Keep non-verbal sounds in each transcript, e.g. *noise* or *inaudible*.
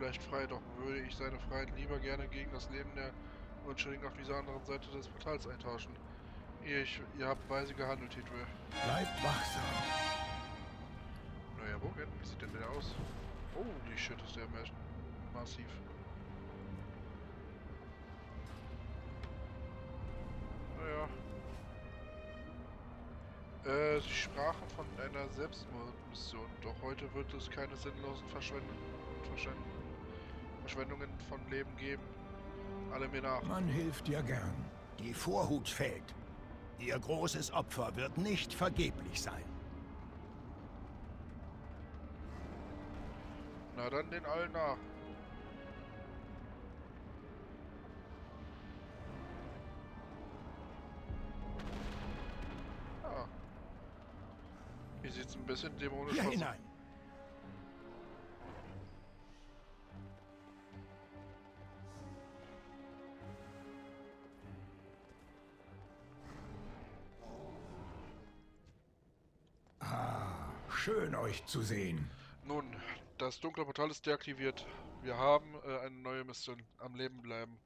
vielleicht frei, doch würde ich seine Freiheit lieber gerne gegen das Leben der Unschuldigen auf dieser anderen Seite des Portals eintauschen. Ihr, ich, ihr habt weise gehandelt, Hitwell. Bleibt wachsam. Neuer Bogen, wie sieht denn der aus? Holy shit, ist der massiv. Naja. Äh, sie sprachen von einer Selbstmordmission, doch heute wird es keine sinnlosen Verschwendungen, Verschwendungen von Leben geben. Alle mir nach. Man hilft dir gern. Die Vorhut fällt. Ihr großes Opfer wird nicht vergeblich sein. Na dann den allen nach. Ah. Hier sieht's ein bisschen dämonisch aus. hinein. Schön euch zu sehen. Nun, das dunkle Portal ist deaktiviert. Wir haben äh, eine neue Mission. Am Leben bleiben.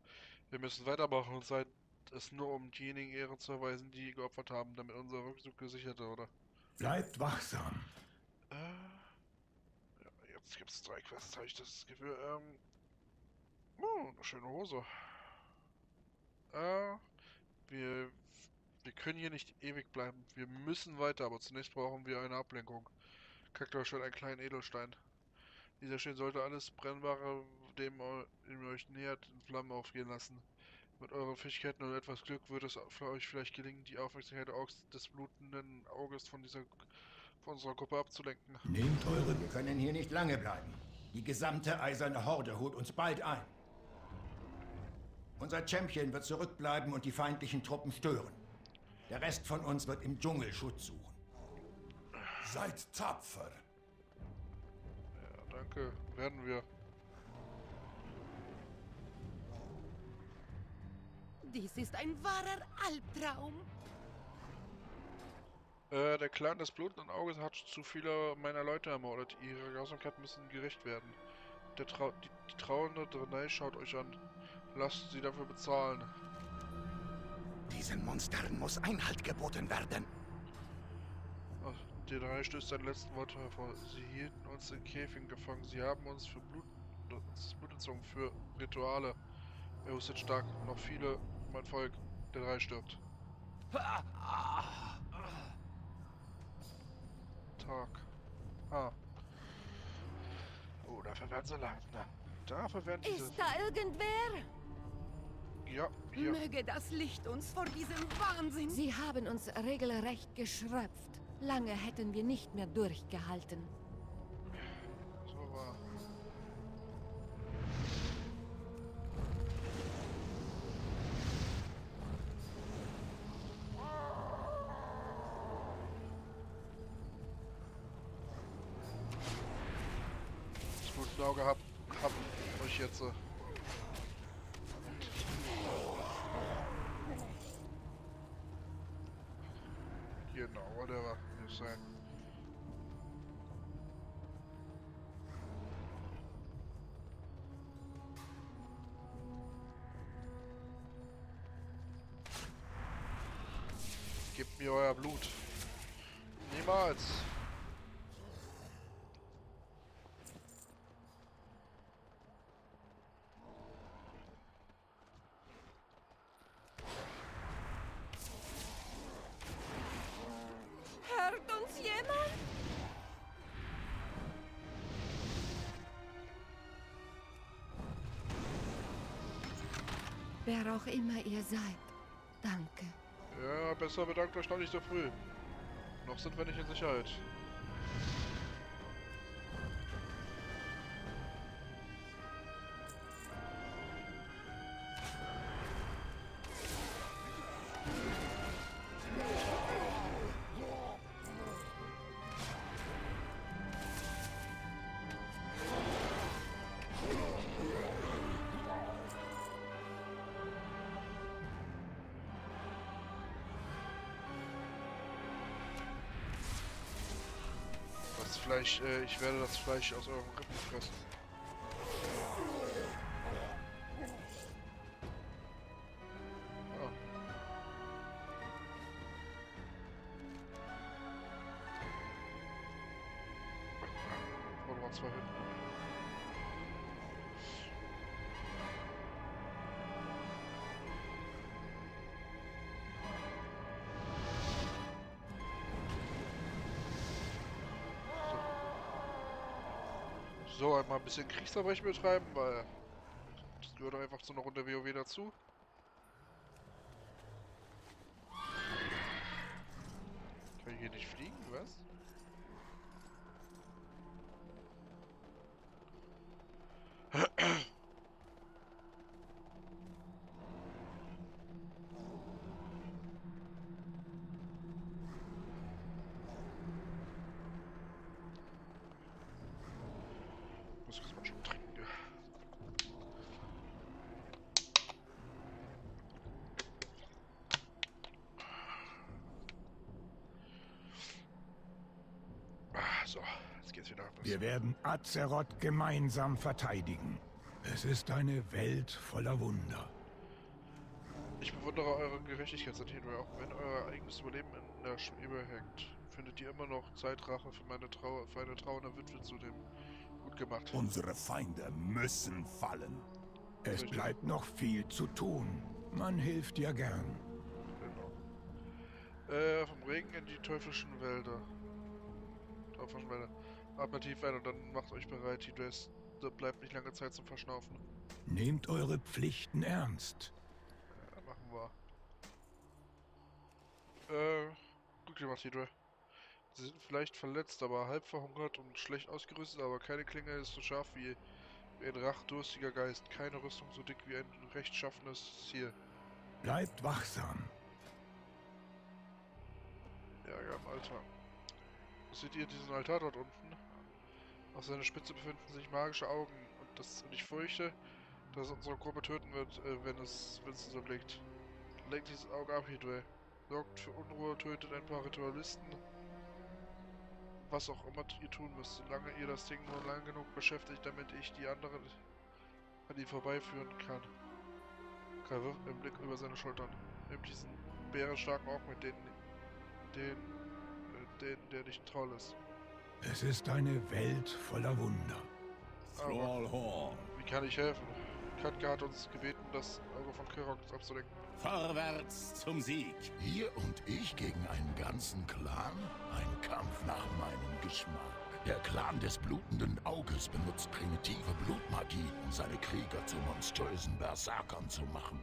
Wir müssen weitermachen und seit es nur um diejenigen Ehren zu erweisen, die geopfert haben, damit unser Rückzug gesichert wurde. Bleibt wachsam. Äh, ja, jetzt gibt es drei Quests, habe ich das Gefühl. Ähm, oh, eine schöne Hose. Äh, wir, wir können hier nicht ewig bleiben. Wir müssen weiter, aber zunächst brauchen wir eine Ablenkung. Kaktor schon einen kleinen Edelstein. Dieser Stein sollte alles Brennbare, dem, dem ihr euch nähert, in Flammen aufgehen lassen. Mit euren Fähigkeiten und etwas Glück wird es für euch vielleicht gelingen, die Aufmerksamkeit des blutenden Auges von dieser von unserer Gruppe abzulenken. Nehmt eure... Wir können hier nicht lange bleiben. Die gesamte eiserne Horde holt uns bald ein. Unser Champion wird zurückbleiben und die feindlichen Truppen stören. Der Rest von uns wird im Dschungel Schutz suchen. Seid tapfer. Ja, danke. Werden wir. Dies ist ein wahrer Albtraum. Äh, der Clan des blutenden Auges hat zu viele meiner Leute ermordet. Ihre Grausamkeit müssen gerecht werden. Der Trau die, die trauernde Drenai schaut euch an. Lasst sie dafür bezahlen. Diesen Monstern muss Einhalt geboten werden. Die Drenai stößt seine letzten Worte hervor. Sie hielten uns in Käfigen gefangen. Sie haben uns für Blut, uns Blut entzogen für Rituale. Er hustet stark. Noch viele, mein Volk. Der Drei stirbt. Tag. Ah. Oh, dafür werden sie lang. Na, dafür werden diese... Ist da irgendwer? Ja, hier. Möge das Licht uns vor diesem Wahnsinn... Sie haben uns regelrecht geschröpft. Lange hätten wir nicht mehr durchgehalten. So war. Das Auge hab, hab euch jetzt. Äh, Genau, whatever. Muss sein. Gebt mir euer Blut. Niemals. Wer auch immer ihr seid, danke. Ja, besser bedankt euch noch nicht so früh. Noch sind wir nicht in Sicherheit. Fleisch, äh, ich werde das Fleisch aus euren Rippen fressen. Ah. Oh. Oder war zwei Hütten? So, einmal ein bisschen Kriegsverbrechen betreiben, weil das gehört einfach zu einer Runde WoW dazu. Kann ich hier nicht fliegen, was? Muss ich mal schon trinken. ja. Ah, so, jetzt wieder. Wir werden Azeroth gemeinsam verteidigen. Es ist eine Welt voller Wunder. Ich bewundere eure Gerechtigkeit, Santino, auch wenn euer eigenes Überleben in der Schwebe hängt. Findet ihr immer noch Zeitrache für meine Trauer, für eine trauernde Witwe zu dem gut gemacht. Unsere Feinde müssen fallen. Es Richtig. bleibt noch viel zu tun. Man hilft ja gern. Genau. Äh, vom Regen in die teuflischen Wälder. Teuflischen Wälder. Atmet tief ein und dann macht euch bereit. Die Dress, da bleibt nicht lange Zeit zum Verschnaufen. Nehmt eure Pflichten ernst. Ja, machen wir. Äh, gut gemacht, Hydra. Sie sind vielleicht verletzt, aber halb verhungert und schlecht ausgerüstet, aber keine Klinge ist so scharf wie, ein rachdurstiger Geist. Keine Rüstung so dick wie ein rechtschaffenes Ziel. Bleibt wachsam. Ja, ja, im Altar. Seht ihr diesen Altar dort unten? Auf seiner Spitze befinden sich magische Augen und, das, und ich fürchte, dass unsere Gruppe töten wird, äh, wenn es wenn es so blickt. Lenkt dieses Auge ab, Hydra. Sorgt für Unruhe, tötet ein paar Ritualisten. Was auch immer ihr tun müsst, solange ihr das Ding nur lang genug beschäftigt, damit ich die anderen an ihm vorbeiführen kann. Kai wirft einen Blick über seine Schultern. Nimmt diesen bärenstarken Ork mit, den, den, äh, den, der nicht toll ist. Es ist eine Welt voller Wunder. Thrallhorn. wie kann ich helfen? Katka hat uns gebeten, das Auge von Kirok abzulenken. Vorwärts zum Sieg. Ihr und ich gegen einen ganzen Clan? Ein Kampf nach meinem Geschmack. Der Clan des blutenden Auges benutzt primitive Blutmagie, um seine Krieger zu monströsen Berserkern zu machen.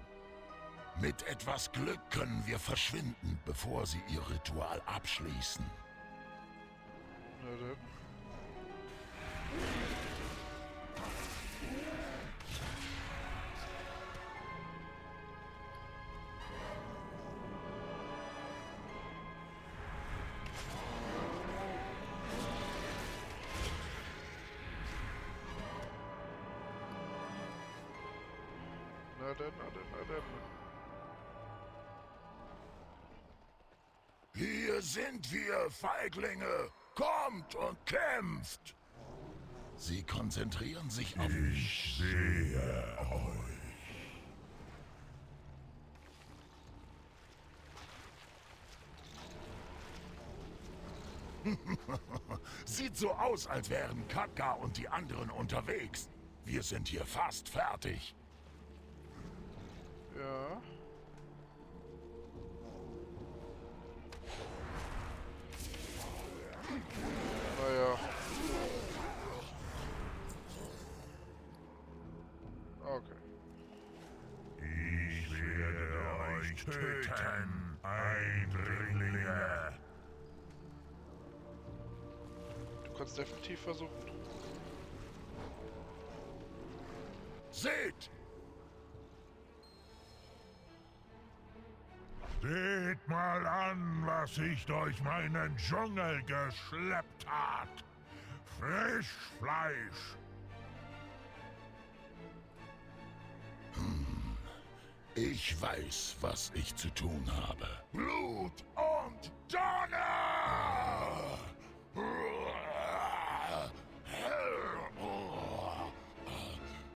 Mit etwas Glück können wir verschwinden, bevor sie ihr Ritual abschließen. Na dann. Na dann, na dann. Hier sind wir, Feiglinge! Kommt und kämpft! Sie konzentrieren sich auf... Ich sehe euch. *laughs* Sieht so aus, als wären Katka und die anderen unterwegs. Wir sind hier fast fertig. Ja. Töten, Eindringlinge. Du kannst definitiv versuchen. Seht! Seht mal an, was ich durch meinen Dschungel geschleppt hat. Frischfleisch. Ich weiß, was ich zu tun habe. Blut und Donner!